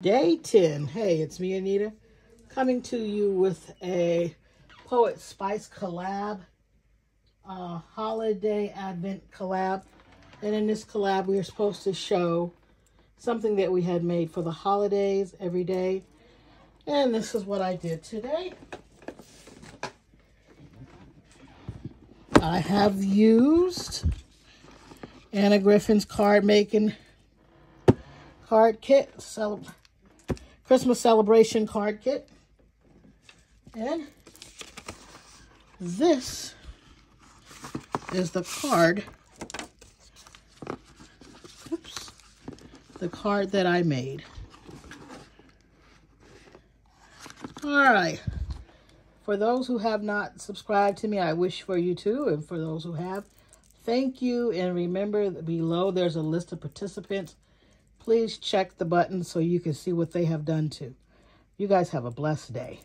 Day 10. Hey, it's me, Anita, coming to you with a Poetspice collab, uh, holiday advent collab. And in this collab, we are supposed to show something that we had made for the holidays every day. And this is what I did today. I have used Anna Griffin's card making card kit. Celebrate Christmas celebration card kit. And this is the card. Oops. The card that I made. All right. For those who have not subscribed to me, I wish for you to. And for those who have, thank you. And remember, below there's a list of participants please check the button so you can see what they have done too. You guys have a blessed day.